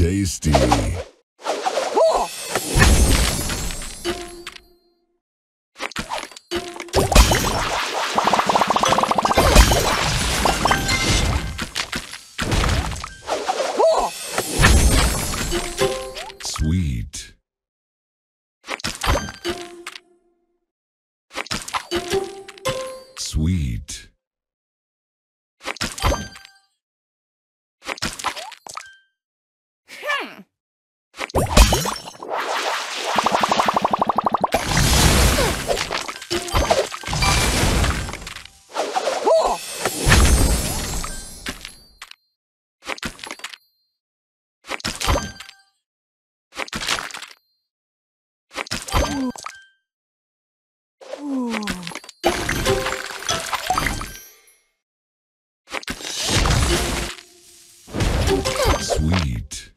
Tasty. Sweet. Sweet. Sweet.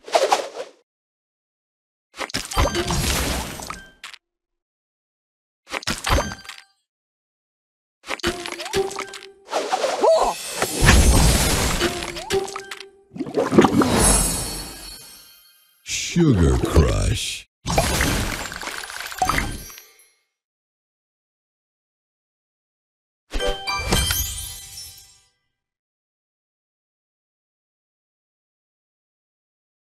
Sugar Crush.